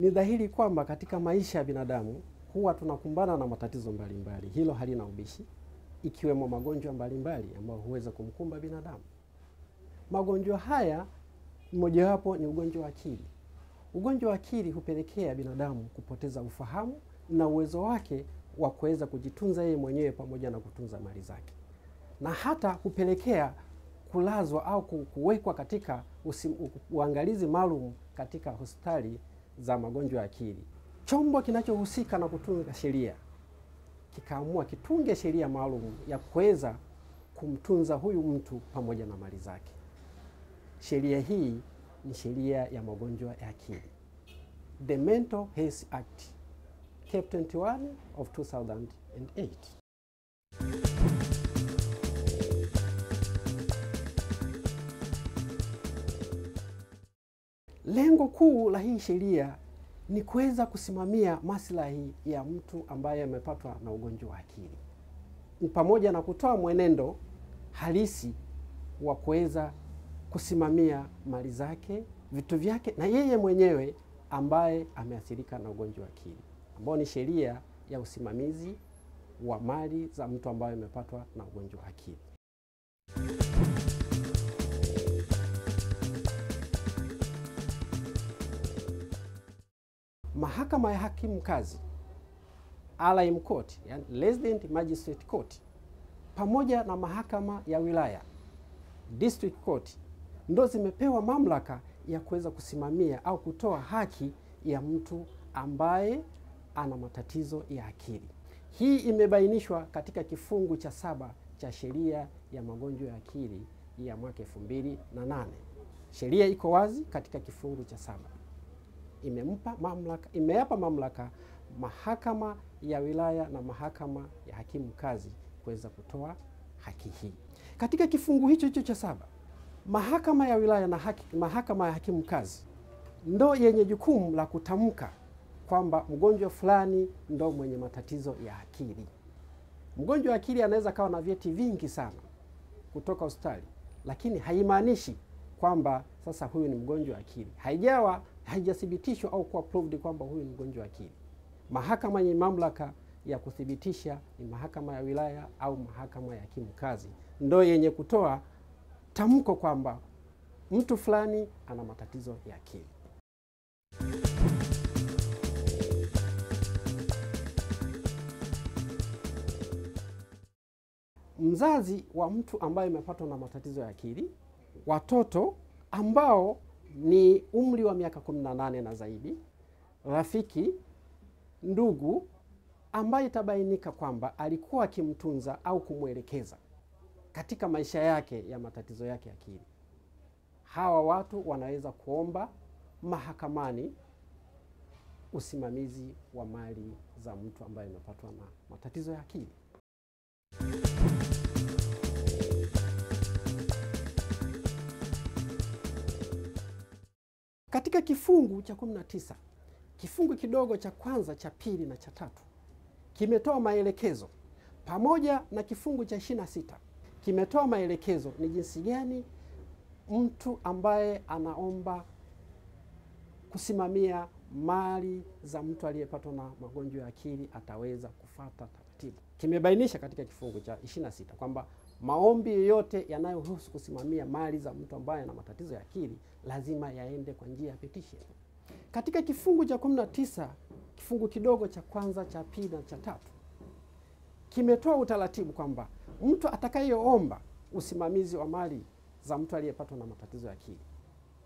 Ni dhahiri kwamba katika maisha ya binadamu huwa tunakumbana na matatizo mbalimbali, hilo halina ubishi, ikiwemo magonjwa mbalimbali ambayo huweza kumkumba binadamu. Magonjwa haya mojawapo ni ugonjwa wa akili. Ugonjwa wa akili hupelekea binadamu kupoteza ufahamu na uwezo wake wa kuweza kujitunza yeye mwenyewe pamoja na kutunza mali zake, na hata hupelekea kulazwa au kuwekwa katika uangalizi maalum katika hospitali za magonjwa ya akili. Chombo kinachohusika na kutunga sheria kikaamua kitunge sheria maalum ya kuweza kumtunza huyu mtu pamoja na mali zake. Sheria hii ni sheria ya magonjwa ya akili, The Mental Health Act Cap 21 of 2008. Lengo kuu la hii sheria ni kuweza kusimamia maslahi ya mtu ambaye amepatwa na ugonjwa wa akili, pamoja na kutoa mwenendo halisi wa kuweza kusimamia mali zake, vitu vyake na yeye mwenyewe ambaye ameathirika na ugonjwa wa akili, ambao ni sheria ya usimamizi wa mali za mtu ambaye amepatwa na ugonjwa wa akili. Mahakama ya hakimu mkazi Alhaim Court, yani Resident Magistrate Court, pamoja na mahakama ya wilaya District Court ndo zimepewa mamlaka ya kuweza kusimamia au kutoa haki ya mtu ambaye ana matatizo ya akili. Hii imebainishwa katika kifungu cha saba cha sheria ya magonjwa ya akili ya mwaka elfu mbili na nane. Sheria iko wazi katika kifungu cha saba imempa mamlaka, imeyapa mamlaka mahakama ya wilaya na mahakama ya hakimu mkazi kuweza kutoa haki hii. Katika kifungu hicho hicho cha saba, mahakama ya wilaya na haki, mahakama ya hakimu mkazi ndo yenye jukumu la kutamka kwamba mgonjwa fulani ndo mwenye matatizo ya akili. Mgonjwa wa akili anaweza kawa na vyeti vingi sana kutoka hospitali, lakini haimaanishi kwamba sasa huyu ni mgonjwa wa akili. Haijawa haijathibitishwa au kuwa proved kwamba huyu ni mgonjwa wa akili. Mahakama yenye mamlaka ya kuthibitisha ni mahakama ya wilaya au mahakama ya hakimu mkazi, ndo yenye kutoa tamko kwamba mtu fulani ana matatizo ya akili. Mzazi wa mtu ambaye amepatwa na matatizo ya akili, watoto ambao ni umri wa miaka 18 na zaidi, rafiki, ndugu ambaye itabainika kwamba alikuwa akimtunza au kumwelekeza katika maisha yake ya matatizo yake ya akili. Hawa watu wanaweza kuomba mahakamani usimamizi wa mali za mtu ambaye amepatwa na matatizo ya akili. Katika kifungu cha 19 kifungu kidogo cha kwanza cha pili na cha tatu kimetoa maelekezo pamoja na kifungu cha 26 kimetoa maelekezo ni jinsi gani mtu ambaye anaomba kusimamia mali za mtu aliyepatwa na magonjwa ya akili ataweza kufata taratibu. Kimebainisha katika kifungu cha 26 kwamba maombi yoyote yanayohusu kusimamia mali za mtu ambaye ana matatizo ya akili lazima yaende kwa njia ya petition. Katika kifungu cha 19 kifungu kidogo cha kwanza cha pili na cha tatu kimetoa utaratibu kwamba mtu atakayeomba usimamizi wa mali za mtu aliyepatwa na matatizo ya akili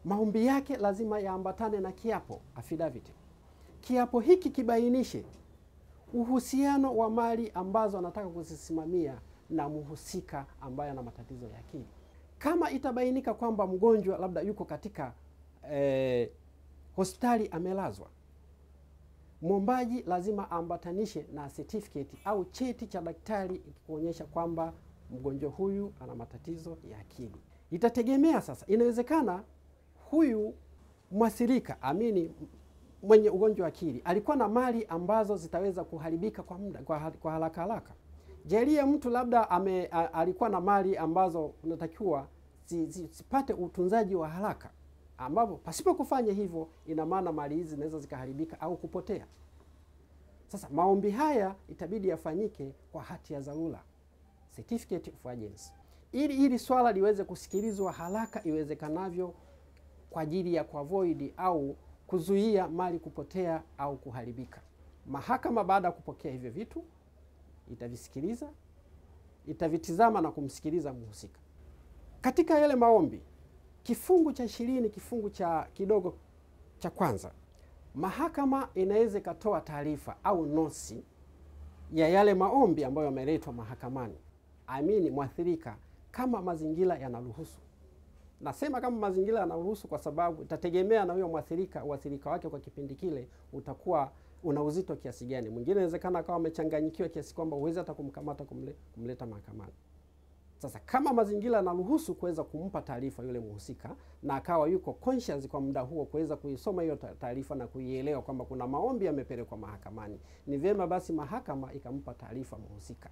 maombi yake lazima yaambatane na kiapo affidavit. Kiapo hiki kibainishe uhusiano wa mali ambazo anataka kuzisimamia na mhusika ambaye ana matatizo ya akili. Kama itabainika kwamba mgonjwa labda yuko katika eh, hospitali amelazwa, mwombaji lazima aambatanishe na certificate au cheti cha daktari kuonyesha kwamba mgonjwa huyu ana matatizo ya akili. Itategemea sasa, inawezekana huyu mwathirika amini mwenye ugonjwa wa akili alikuwa na mali ambazo zitaweza kuharibika kwa muda kwa, haraka haraka. Jalia mtu labda ame, a, alikuwa na mali ambazo unatakiwa zipate utunzaji wa haraka, ambapo pasipo kufanya hivyo, ina maana mali hizi zinaweza zikaharibika au kupotea. Sasa maombi haya itabidi yafanyike kwa hati ya dharura, certificate of urgency, ili hili swala liweze kusikilizwa haraka iwezekanavyo kwa ajili ya kuavoid au kuzuia mali kupotea au kuharibika. Mahakama baada ya kupokea hivyo vitu itavisikiliza, itavitizama na kumsikiliza mhusika. Katika yale maombi, kifungu cha ishirini kifungu cha kidogo cha kwanza, mahakama inaweza ikatoa taarifa au nosi ya yale maombi ambayo yameletwa mahakamani, amini mwathirika, kama mazingira yanaruhusu. Nasema kama mazingira yanaruhusu kwa sababu itategemea na huyo mwathirika, uathirika wake kwa kipindi kile utakuwa una uzito kiasi gani. Mwingine inawezekana akawa amechanganyikiwa kiasi kwamba huwezi hata kumkamata kumle, kumleta mahakamani. Sasa kama mazingira yanaruhusu kuweza kumpa taarifa yule mhusika na akawa yuko conscious kwa muda huo kuweza kuisoma hiyo taarifa na kuielewa kwamba kuna maombi yamepelekwa mahakamani, ni vyema basi mahakama ikampa taarifa mhusika.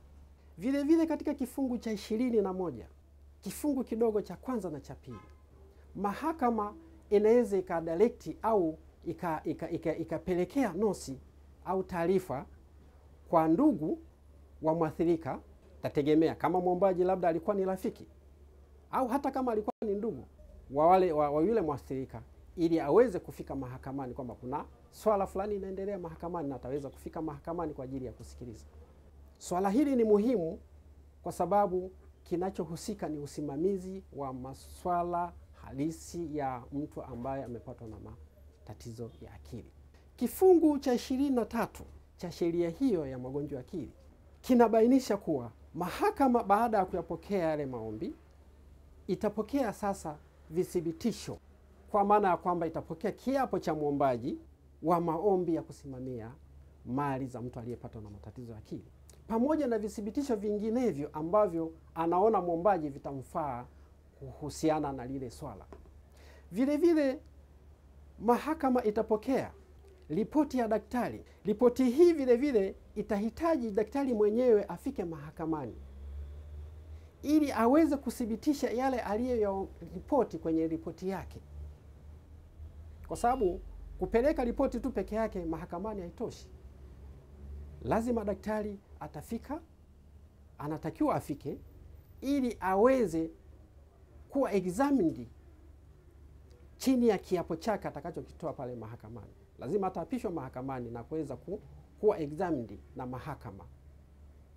Vile vile katika kifungu cha ishirini na moja kifungu kidogo cha kwanza na cha pili, mahakama inaweza ikadirect au ikapelekea ika, ika, ika nosi au taarifa kwa ndugu wa mwathirika. Tategemea kama mwombaji labda alikuwa ni rafiki au hata kama alikuwa ni ndugu wa wale wa, wa yule mwathirika, ili aweze kufika mahakamani kwamba kuna swala fulani inaendelea mahakamani, na ataweza kufika mahakamani kwa ajili ya kusikiliza swala hili. Ni muhimu kwa sababu kinachohusika ni usimamizi wa maswala halisi ya mtu ambaye amepatwa na matatizo ya akili. Kifungu cha ishirini na tatu cha sheria hiyo ya magonjwa ya akili kinabainisha kuwa mahakama baada ya kuyapokea yale maombi itapokea sasa vithibitisho, kwa maana ya kwamba itapokea kiapo cha mwombaji wa maombi ya kusimamia mali za mtu aliyepatwa na matatizo ya akili pamoja na vithibitisho vinginevyo ambavyo anaona mwombaji vitamfaa kuhusiana na lile swala. Vile vile mahakama itapokea ripoti ya daktari. Ripoti hii vile vile itahitaji daktari mwenyewe afike mahakamani ili aweze kuthibitisha yale aliyoyaripoti kwenye ripoti yake, kwa sababu kupeleka ripoti tu peke yake mahakamani haitoshi. Lazima daktari atafika, anatakiwa afike ili aweze kuwa examined chini ya kiapo chake atakachokitoa pale mahakamani. Lazima ataapishwa mahakamani na kuweza ku, kuwa examined na mahakama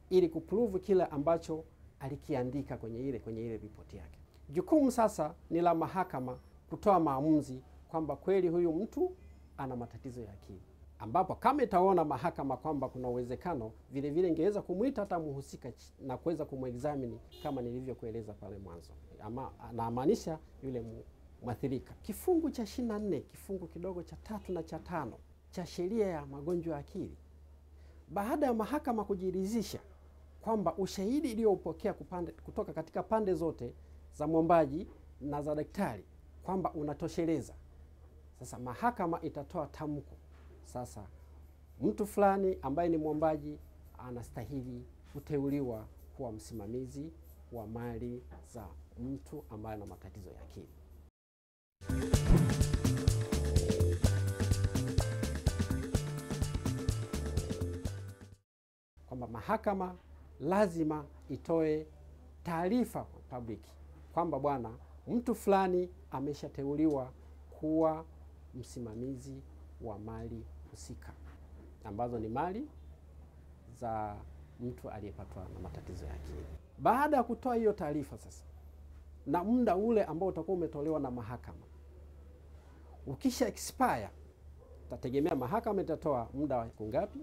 ili kuprove kile ambacho alikiandika kwenye ile kwenye ile ripoti yake. Jukumu sasa ni la mahakama kutoa maamuzi kwamba kweli huyu mtu ana matatizo ya akili ambapo kama itaona mahakama kwamba kuna uwezekano vile vile ingeweza kumwita hata mhusika na kuweza kumwexamini kama nilivyokueleza pale mwanzo, ama anamaanisha yule mwathirika. Kifungu cha ishirini na nne kifungu kidogo cha tatu na cha tano cha sheria ya magonjwa ya akili, baada ya mahakama kujiridhisha kwamba ushahidi iliyopokea kutoka katika pande zote za mwombaji na za daktari kwamba unatosheleza, sasa mahakama itatoa tamko sasa mtu fulani ambaye ni mwombaji anastahili kuteuliwa kuwa msimamizi wa mali za mtu ambaye ana matatizo ya akili. Kwamba mahakama lazima itoe taarifa kwa public kwamba bwana, mtu fulani ameshateuliwa kuwa msimamizi wa mali husika ambazo ni mali za mtu aliyepatwa na matatizo ya akili. Baada ya kutoa hiyo taarifa sasa, na muda ule ambao utakuwa umetolewa na mahakama ukisha expire, itategemea mahakama itatoa muda wa siku ngapi,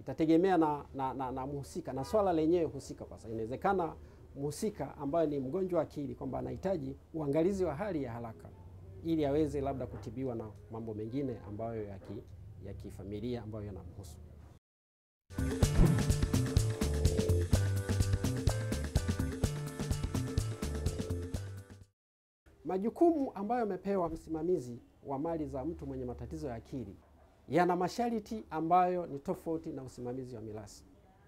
itategemea na, na, na, na mhusika na swala lenyewe husika. Sababu inawezekana mhusika ambaye ni mgonjwa akili kwamba anahitaji uangalizi wa hali ya haraka ili aweze labda kutibiwa na mambo mengine ambayo ya kifamilia ambayo yanamhusu. Majukumu ambayo amepewa msimamizi wa mali za mtu mwenye matatizo ya akili yana masharti ambayo ni tofauti na usimamizi wa mirasi.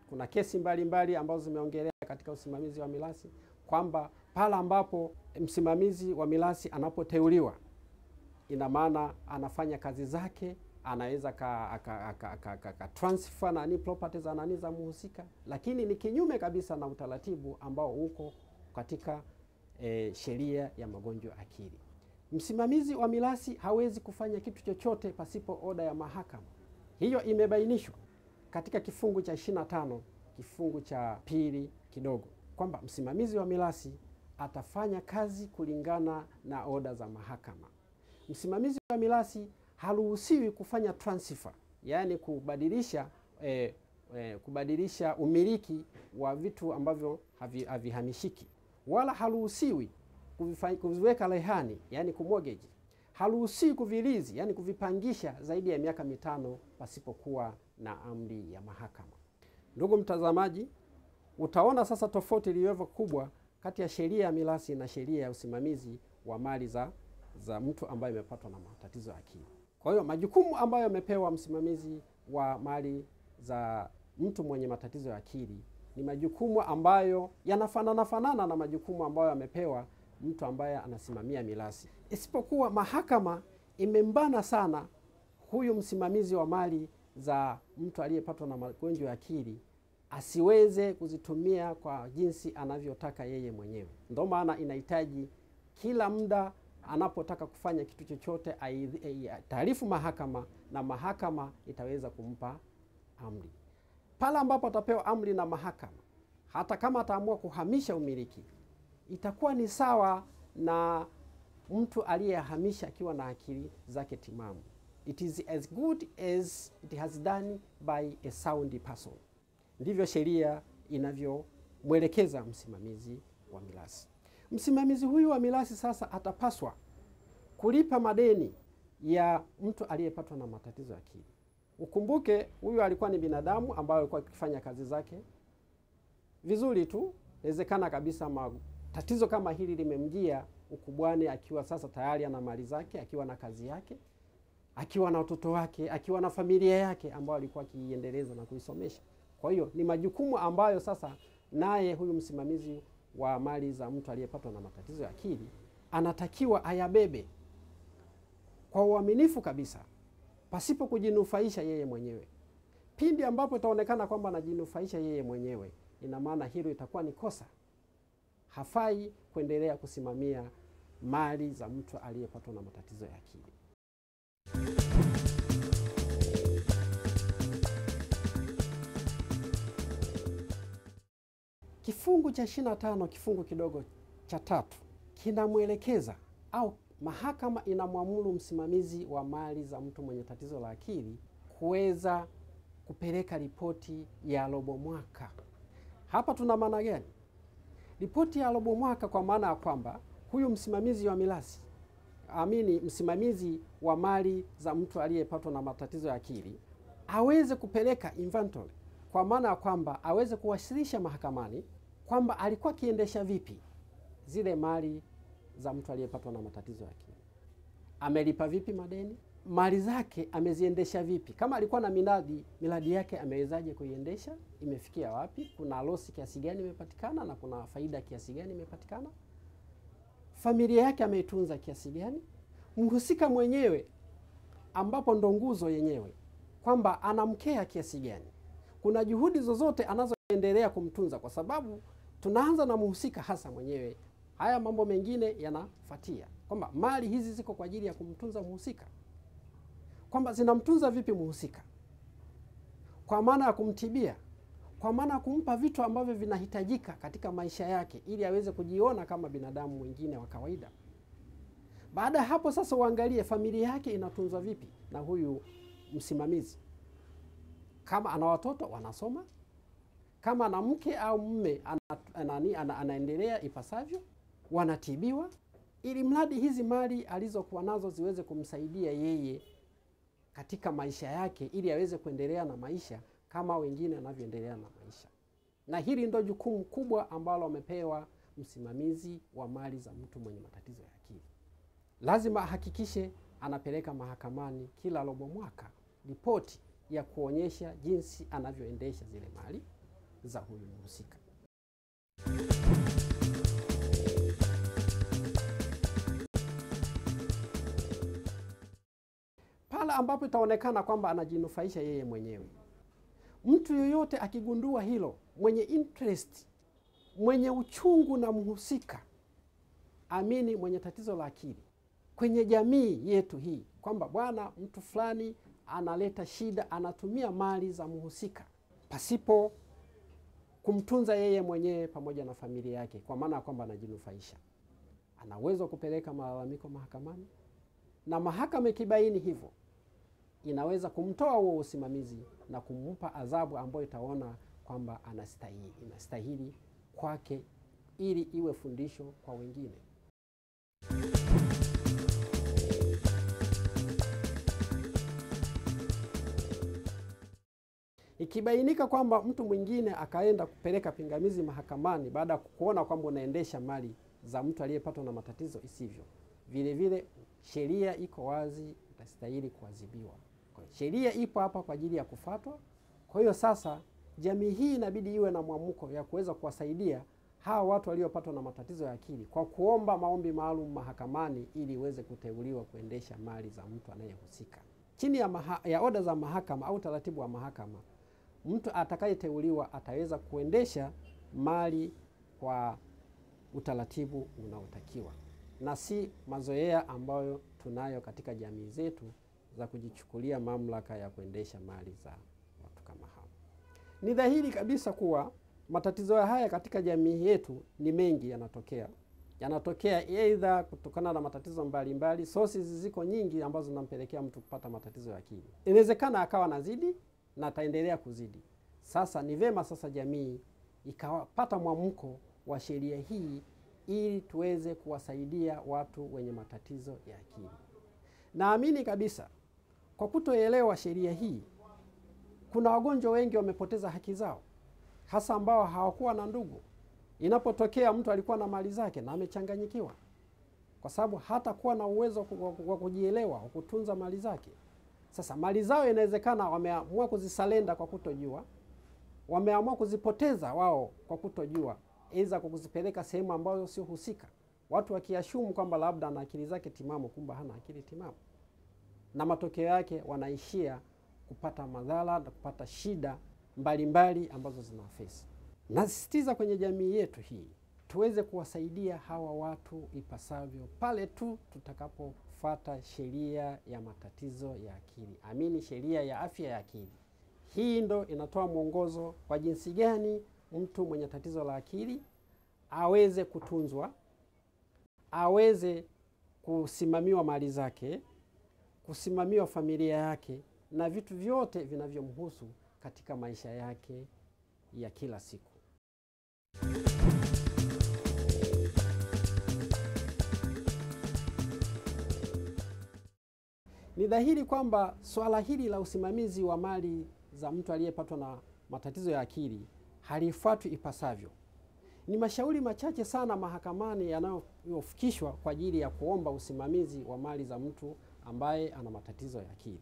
Kuna kesi mbalimbali mbali ambazo zimeongelea katika usimamizi wa mirasi kwamba pale ambapo msimamizi wa mirasi anapoteuliwa ina maana anafanya kazi zake, anaweza akatransfer ka, ka, ka, ka, ka transfer nani properties za nani za muhusika, lakini ni kinyume kabisa na utaratibu ambao uko katika e, sheria ya magonjwa akili. Msimamizi wa mirathi hawezi kufanya kitu chochote pasipo oda ya mahakama. Hiyo imebainishwa katika kifungu cha 25 kifungu cha pili kidogo kwamba msimamizi wa mirathi atafanya kazi kulingana na oda za mahakama. Msimamizi wa mirathi haruhusiwi kufanya transfer, yaani kubadilisha eh, eh, kubadilisha umiliki wa vitu ambavyo havihamishiki havi, wala haruhusiwi kuviweka rehani, yani kumortgage. Haruhusiwi kuvilizi, yani kuvipangisha zaidi ya miaka mitano pasipokuwa na amri ya mahakama. Ndugu mtazamaji, utaona sasa tofauti iliyopo kubwa kati ya sheria ya mirathi na sheria ya usimamizi wa mali za, za mtu ambaye amepatwa na matatizo ya akili. Kwa hiyo majukumu ambayo amepewa msimamizi wa mali za mtu mwenye matatizo ya akili ni majukumu ambayo yanafanana fanana na majukumu ambayo yamepewa mtu ambaye anasimamia mirathi, isipokuwa mahakama imembana sana huyu msimamizi wa mali za mtu aliyepatwa na magonjwa ya akili asiweze kuzitumia kwa jinsi anavyotaka yeye mwenyewe. Ndio maana inahitaji kila muda anapotaka kufanya kitu chochote taarifu mahakama, na mahakama itaweza kumpa amri. Pale ambapo atapewa amri na mahakama, hata kama ataamua kuhamisha umiliki, itakuwa ni sawa na mtu aliyehamisha akiwa na akili zake timamu. It is as good as it has done by a sound person. Ndivyo sheria inavyomwelekeza msimamizi wa mirathi. Msimamizi huyu wa mirathi sasa atapaswa kulipa madeni ya mtu aliyepatwa na matatizo ya akili. Ukumbuke huyu alikuwa ni binadamu ambaye alikuwa akifanya kazi zake vizuri tu. Inawezekana kabisa tatizo kama hili limemjia ukubwani akiwa sasa tayari ana mali zake, akiwa na kazi yake, akiwa na watoto wake, akiwa na familia yake ambayo alikuwa akiiendeleza na kuisomesha. Kwa hiyo ni majukumu ambayo sasa naye huyu msimamizi wa mali za mtu aliyepatwa na matatizo ya akili anatakiwa ayabebe kwa uaminifu kabisa, pasipo kujinufaisha yeye mwenyewe. Pindi ambapo itaonekana kwamba anajinufaisha yeye mwenyewe, ina maana hilo itakuwa ni kosa. Hafai kuendelea kusimamia mali za mtu aliyepatwa na matatizo ya akili. Kifungu cha 25 kifungu kidogo cha tatu kinamwelekeza au mahakama inamwamuru msimamizi wa mali za mtu mwenye tatizo la akili kuweza kupeleka ripoti ya robo mwaka. Hapa tuna maana gani? Ripoti ya robo mwaka kwa maana ya kwamba huyu msimamizi wa mirathi amini, msimamizi wa mali za mtu aliyepatwa na matatizo ya akili aweze kupeleka inventory, kwa maana ya kwamba aweze kuwasilisha mahakamani kwamba alikuwa akiendesha vipi zile mali za mtu aliyepatwa na matatizo ya akili. Amelipa vipi madeni? Mali zake ameziendesha vipi? Kama alikuwa na miradi, miradi yake amewezaje kuiendesha? Imefikia wapi? Kuna losi kiasi gani imepatikana na kuna faida kiasi gani imepatikana? Familia yake ameitunza kiasi gani? Mhusika mwenyewe ambapo ndo nguzo yenyewe kwamba anamkea kiasi gani? Kuna juhudi zozote anazoendelea kumtunza? Kwa sababu tunaanza na mhusika hasa mwenyewe haya mambo mengine yanafuatia, kwamba mali hizi ziko kwa ajili ya kumtunza mhusika, kwamba zinamtunza vipi mhusika, kwa maana ya kumtibia, kwa maana ya kumpa vitu ambavyo vinahitajika katika maisha yake, ili aweze kujiona kama binadamu mwingine wa kawaida. Baada ya hapo sasa, uangalie familia yake inatunzwa vipi na huyu msimamizi. Kama ana watoto wanasoma, kama ana mke au mme ana, ana, ana, anaendelea ipasavyo wanatibiwa ili mradi hizi mali alizokuwa nazo ziweze kumsaidia yeye katika maisha yake, ili aweze kuendelea na maisha kama wengine wanavyoendelea na maisha. Na hili ndo jukumu kubwa ambalo amepewa msimamizi wa mali za mtu mwenye matatizo ya akili. Lazima ahakikishe anapeleka mahakamani kila robo mwaka ripoti ya kuonyesha jinsi anavyoendesha zile mali za huyu mhusika. Mahala ambapo itaonekana kwamba anajinufaisha yeye mwenyewe. Mtu yoyote akigundua hilo, mwenye interest, mwenye uchungu na mhusika, amini, mwenye tatizo la akili. Kwenye jamii yetu hii, kwamba bwana, mtu fulani analeta shida, anatumia mali za mhusika pasipo kumtunza yeye mwenyewe pamoja na familia yake, kwa maana ya kwamba anajinufaisha, anaweza kupeleka malalamiko mahakamani, na mahakama ikibaini hivyo inaweza kumtoa huo usimamizi na kumpa adhabu ambayo itaona kwamba anastahili, inastahili kwake, ili iwe fundisho kwa wengine. Ikibainika kwamba mtu mwingine akaenda kupeleka pingamizi mahakamani baada ya kuona kwamba unaendesha mali za mtu aliyepatwa na matatizo isivyo, vile vile sheria iko wazi, utastahili kuadhibiwa. Sheria ipo hapa kwa ajili ya kufuatwa. Kwa hiyo sasa, jamii hii inabidi iwe na mwamko ya kuweza kuwasaidia hawa watu waliopatwa na matatizo ya akili kwa kuomba maombi maalum mahakamani ili iweze kuteuliwa kuendesha mali za mtu anayehusika chini ya, maha, ya oda za mahakama au taratibu wa mahakama. Mtu atakayeteuliwa ataweza kuendesha mali kwa utaratibu unaotakiwa na si mazoea ambayo tunayo katika jamii zetu za kujichukulia mamlaka ya kuendesha mali za watu kama hao. Ni dhahiri kabisa kuwa matatizo haya katika jamii yetu ni mengi, yanatokea yanatokea aidha kutokana na matatizo mbalimbali. Sources ziko nyingi ambazo zinampelekea mtu kupata matatizo ya akili. Inawezekana akawa nazidi na ataendelea kuzidi. Sasa ni vema sasa jamii ikapata mwamko wa sheria hii ili tuweze kuwasaidia watu wenye matatizo ya akili. Naamini kabisa kwa kutoelewa sheria hii, kuna wagonjwa wengi wamepoteza haki zao, hasa ambao hawakuwa na ndugu. Inapotokea mtu alikuwa na mali zake na amechanganyikiwa, kwa sababu hata kuwa na uwezo wa kujielewa wa kutunza mali zake. Sasa mali zao inawezekana wameamua kuzisalenda kwa kutojua, wameamua kuzipoteza wao kwa kutojua, aidha kwa kuzipeleka sehemu ambayo sio husika, watu wakiashumu kwamba labda ana akili zake timamu, kumbe hana akili timamu, na matokeo yake wanaishia kupata madhara na kupata shida mbalimbali mbali ambazo zinawafesi. Nasisitiza kwenye jamii yetu hii tuweze kuwasaidia hawa watu ipasavyo pale tu tutakapofata sheria ya matatizo ya akili, amini, sheria ya afya ya akili. Hii ndo inatoa mwongozo kwa jinsi gani mtu mwenye tatizo la akili aweze kutunzwa, aweze kusimamiwa mali zake, kusimamiwa familia yake na vitu vyote vinavyomhusu katika maisha yake ya kila siku. Ni dhahiri kwamba swala hili la usimamizi wa mali za mtu aliyepatwa na matatizo ya akili halifuatwi ipasavyo. Ni mashauri machache sana mahakamani yanayofikishwa kwa ajili ya kuomba usimamizi wa mali za mtu ambaye ana matatizo ya akili.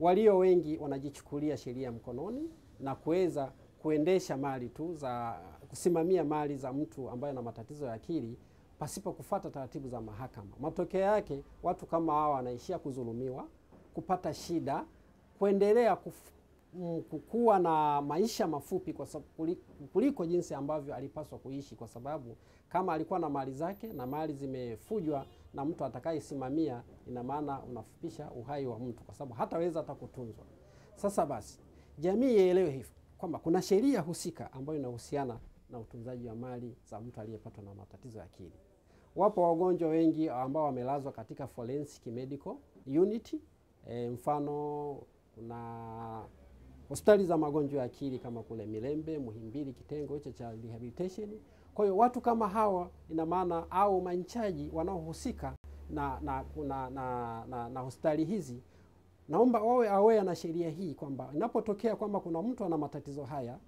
Walio wengi wanajichukulia sheria mkononi na kuweza kuendesha mali tu za kusimamia mali za mtu ambaye ana matatizo ya akili pasipo kufuata taratibu za mahakama. Matokeo yake watu kama hawa wanaishia kuzulumiwa kupata shida, kuendelea kuf, m, kuwa na maisha mafupi kwa sababu kuliko jinsi ambavyo alipaswa kuishi, kwa sababu kama alikuwa na mali zake na mali zimefujwa na mtu atakayesimamia, ina maana unafupisha uhai wa mtu, kwa sababu hataweza hata kutunzwa. Sasa basi, jamii ielewe hivyo kwamba kuna sheria husika ambayo inahusiana na utunzaji wa mali za mtu aliyepatwa na matatizo ya akili. Wapo wagonjwa wengi ambao wamelazwa katika forensic medical unit. E, mfano kuna hospitali za magonjwa ya akili kama kule Milembe, Muhimbili, kitengo hicho cha rehabilitation. Kwa hiyo watu kama hawa, ina maana au manchaji wanaohusika na na, na, na, na, na hospitali hizi naomba wawe awea na sheria hii kwamba inapotokea kwamba kuna mtu ana matatizo haya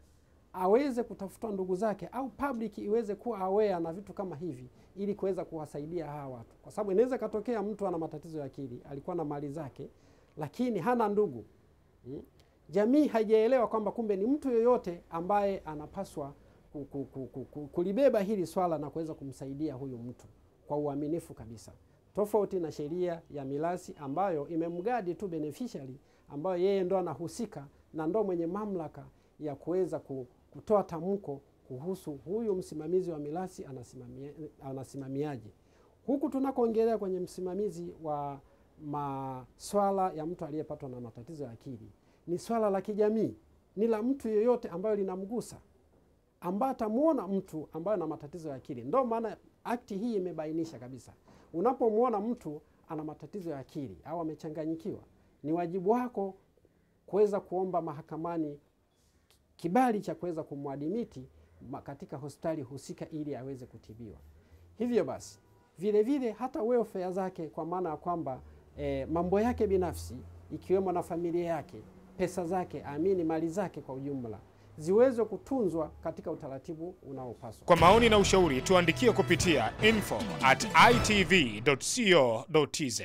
aweze kutafuta ndugu zake au public iweze kuwa awea na vitu kama hivi, ili kuweza kuwasaidia hawa watu, kwa sababu inaweza ikatokea mtu ana matatizo ya akili, alikuwa na mali zake, lakini hana ndugu hmm. Jamii haijaelewa kwamba kumbe ni mtu yoyote ambaye anapaswa kulibeba hili swala na kuweza kumsaidia huyu mtu kwa uaminifu kabisa. tofauti na sheria ya mirathi ambayo imemgadi tu beneficiary, ambayo yeye ndo anahusika na ndo mwenye mamlaka ya kuweza kutoa tamko kuhusu huyu msimamizi wa mirathi anasimamia, anasimamiaje. Huku tunakoongelea kwenye msimamizi wa maswala ya mtu aliyepatwa na matatizo ya akili, ni swala la kijamii, ni la mtu yeyote ambayo linamgusa, ambaye atamwona mtu ambaye ana matatizo ya akili. Ndio maana akti hii imebainisha kabisa, unapomwona mtu ana matatizo ya akili au amechanganyikiwa, ni wajibu wako kuweza kuomba mahakamani kibali cha kuweza kumwadimiti katika hospitali husika ili aweze kutibiwa. Hivyo basi vile vile hata welfare zake, kwa maana ya kwamba e, mambo yake binafsi ikiwemo na familia yake, pesa zake, amini mali zake kwa ujumla ziweze kutunzwa katika utaratibu unaopaswa. Kwa maoni na ushauri tuandikie kupitia info at itv.co.tz.